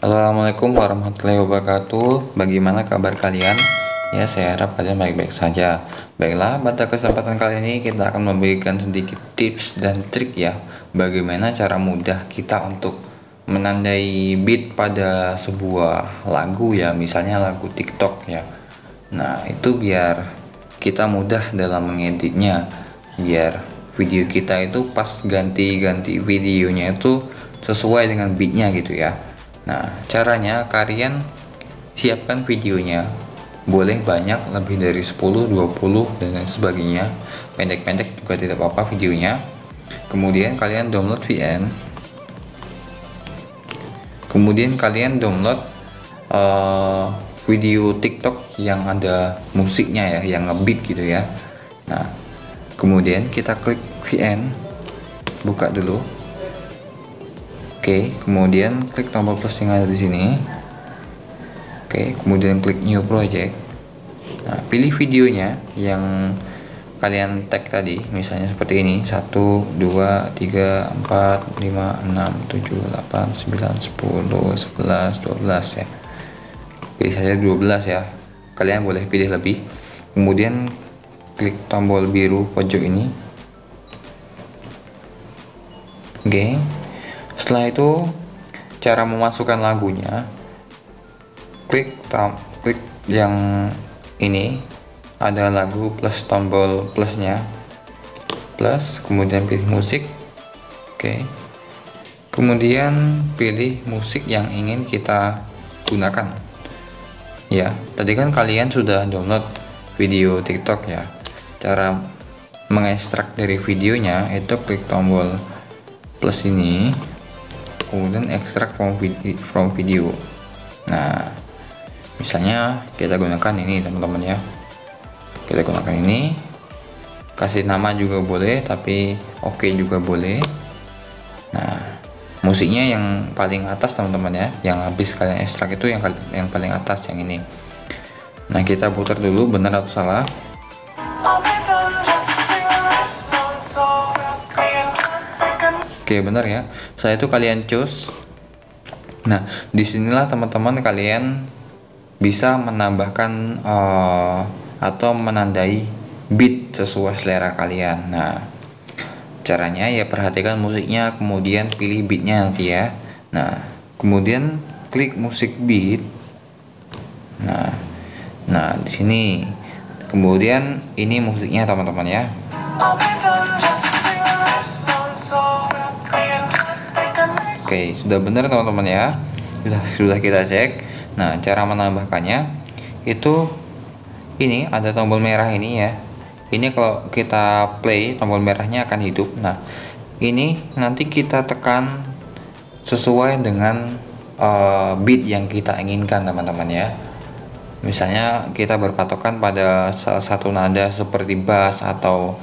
Assalamualaikum warahmatullahi wabarakatuh. Bagaimana kabar kalian? Ya saya harap kalian baik-baik saja. Baiklah pada kesempatan kali ini kita akan memberikan sedikit tips dan trik ya Bagaimana cara mudah kita untuk menandai beat pada sebuah lagu ya Misalnya lagu tiktok ya. Nah itu biar kita mudah dalam mengeditnya Biar video kita itu pas ganti-ganti videonya itu sesuai dengan beatnya gitu ya. Nah, caranya kalian siapkan videonya. Boleh banyak, lebih dari 10, 20 dan lain sebagainya. Pendek-pendek juga tidak apa-apa videonya. Kemudian kalian download VN. Kemudian kalian download uh, video TikTok yang ada musiknya ya, yang ngebeat gitu ya. Nah, kemudian kita klik VN, buka dulu Oke, kemudian klik tombol plus yang ada di sini. Oke, kemudian klik new project. Nah, pilih videonya yang kalian tag tadi, misalnya seperti ini: 1 2 3 4 5 6 7 8 9 10 11 12 ya. Pilih saja 12 ya. Kalian boleh pilih lebih. Kemudian klik tombol biru pojok ini. Oke. Setelah itu cara memasukkan lagunya klik tam, klik yang ini ada lagu plus tombol plusnya. Plus kemudian pilih musik. Oke. Kemudian pilih musik yang ingin kita gunakan. Ya tadi kan kalian sudah download video tiktok ya. Cara mengekstrak dari videonya itu klik tombol plus ini kemudian extract from from video. Nah misalnya kita gunakan ini teman-teman ya. Kita gunakan ini. Kasih nama juga boleh tapi oke okay juga boleh. Nah musiknya yang paling atas teman-teman ya. Yang habis kalian ekstrak itu yang yang paling atas yang ini. Nah kita putar dulu benar atau salah? Oke benar ya. Saya itu kalian choose. Nah di sinilah teman-teman kalian bisa menambahkan uh, atau menandai beat sesuai selera kalian. Nah caranya ya perhatikan musiknya, kemudian pilih beatnya nanti ya. Nah kemudian klik musik beat. Nah nah di sini kemudian ini musiknya teman-teman ya. Oke, sudah benar teman-teman ya. Sudah sudah kita cek. Nah, cara menambahkannya itu ini ada tombol merah ini ya. Ini kalau kita play tombol merahnya akan hidup. Nah, ini nanti kita tekan sesuai dengan uh, beat yang kita inginkan teman-teman ya. Misalnya kita berpatokan pada salah satu nada seperti bass atau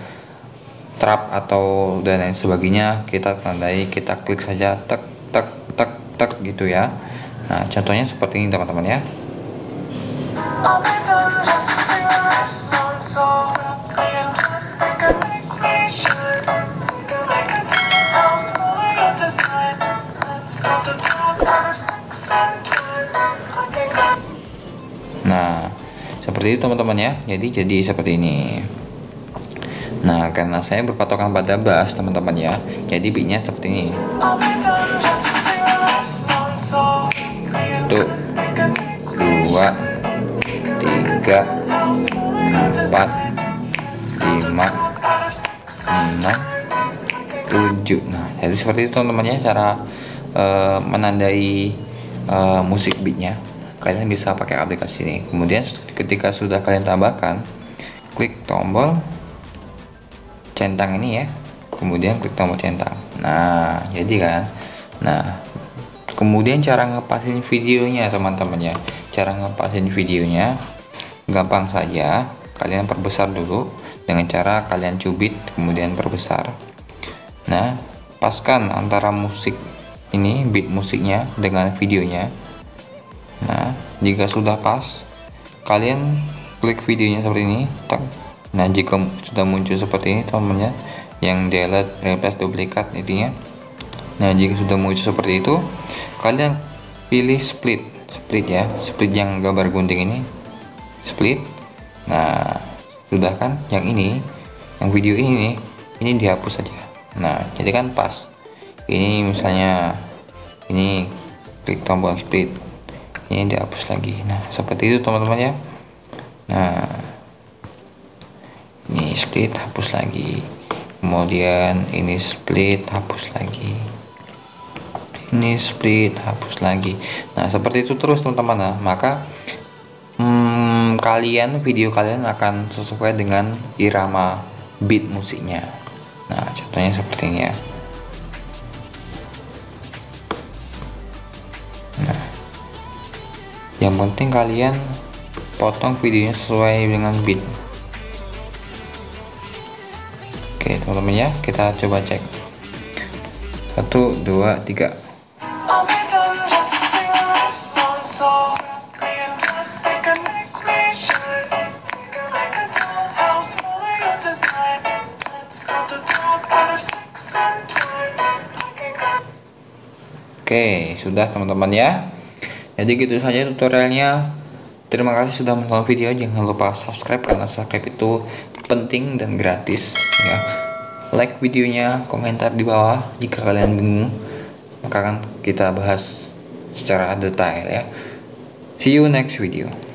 trap atau dan lain sebagainya kita tandai kita klik saja tek tek tek tek gitu ya nah contohnya seperti ini teman-teman ya Nah, seperti itu teman-teman ya. Jadi jadi seperti ini. Nah, karena saya berpatokan pada bass, teman-teman ya. Jadi beatnya seperti ini. Satu, dua, tiga, empat, lima, enam, tujuh. Nah, jadi seperti itu teman-teman ya cara uh, menandai uh, musik beatnya. Kalian bisa pakai aplikasi ini. Kemudian ketika sudah kalian tambahkan, klik tombol centang ini ya kemudian klik tombol centang nah jadi kan nah kemudian cara ngepasin videonya teman-teman ya. Cara ngepasin videonya gampang saja. Kalian perbesar dulu dengan cara kalian cubit kemudian perbesar. Nah paskan antara musik ini beat musiknya dengan videonya. Nah jika sudah pas kalian klik videonya seperti ini tak nah jika sudah muncul seperti ini teman-teman yang delete replace duplikat intinya nah jika sudah muncul seperti itu kalian pilih split. Split ya split yang gambar gunting ini. Split. Nah sudah kan yang ini. Yang video ini nih ini dihapus saja. Nah jadi kan pas. Ini misalnya ini klik tombol split. Ini dihapus lagi. Nah seperti itu teman-teman ya. Nah ini split hapus lagi. Kemudian ini split hapus lagi ini split hapus lagi. Nah seperti itu terus teman-teman. Nah maka hmm, kalian video kalian akan sesuai dengan irama beat musiknya. Nah contohnya seperti ini ya. Nah yang penting kalian potong videonya sesuai dengan beat. Oke teman-teman ya kita coba cek. Satu dua tiga Oke, sudah teman-teman ya. Jadi gitu saja tutorialnya. Terima kasih sudah menonton video. Jangan lupa subscribe karena subscribe itu penting dan gratis ya. Like videonya, komentar di bawah jika kalian bingung. Akan kita bahas secara detail ya. See you next video.